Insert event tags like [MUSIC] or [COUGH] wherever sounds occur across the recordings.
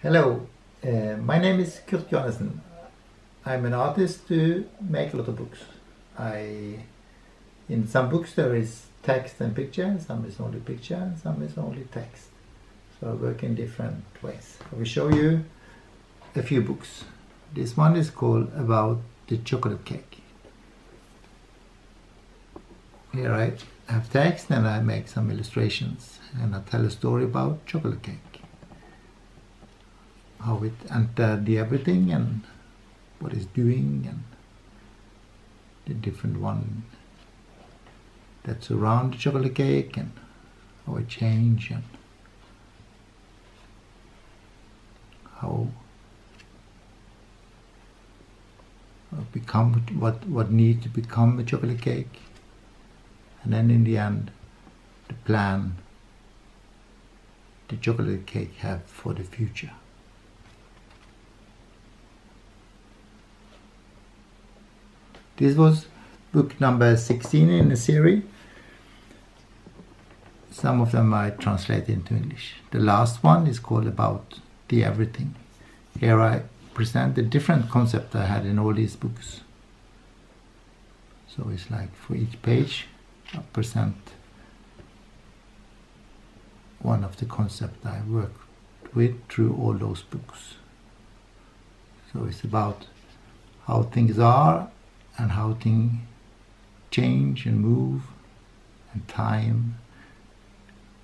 Hello, uh, my name is Kurt Johannessen. I'm an artist who make a lot of books. I, in some books there is text and picture, some is only picture, some is only text. So I work in different ways. I will show you a few books. This one is called About the Chocolate Cake. Here I have text and I make some illustrations and I tell a story about chocolate cake how it entered uh, the everything and what it's doing and the different one that's around the chocolate cake and how it change and how become what what needs to become a chocolate cake. And then in the end the plan the chocolate cake have for the future This was book number 16 in the series. Some of them I translate into English. The last one is called About the Everything. Here I present the different concept I had in all these books. So it's like for each page I present one of the concepts I worked with through all those books. So it's about how things are and how things change and move and time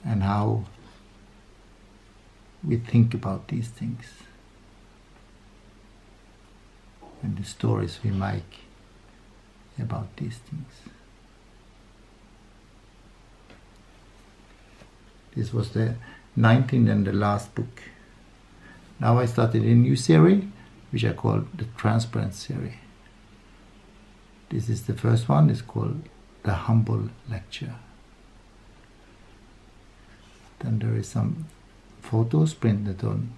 and how we think about these things and the stories we make about these things. This was the 19th and the last book. Now I started a new series which I call the Transparent series. This is the first one, it's called The Humble Lecture. Then there is some photos printed on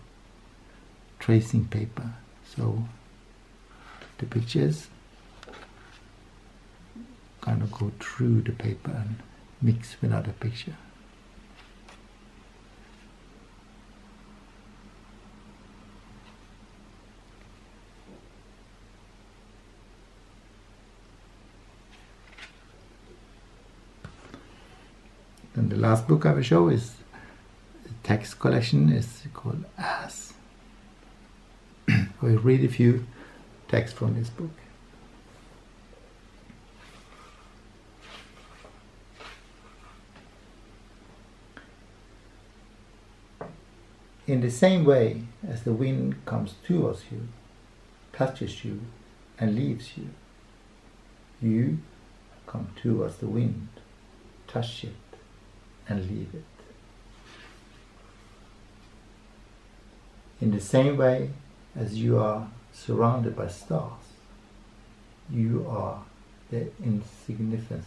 tracing paper. So the pictures kind of go through the paper and mix with other picture. Then the last book I will show is text collection is called As. [CLEARS THROAT] I will read a few texts from this book. In the same way as the wind comes towards you, touches you, and leaves you, you come towards the wind, touch it, and leave it. In the same way as you are surrounded by stars, you are the insignificant.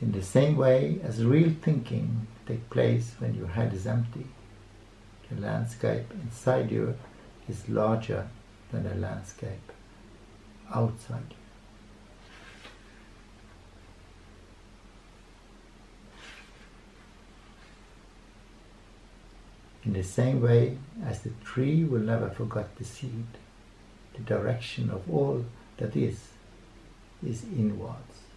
In the same way as real thinking takes place when your head is empty, the landscape inside you is larger than the landscape outside you. In the same way as the tree will never forget the seed, the direction of all that is, is inwards.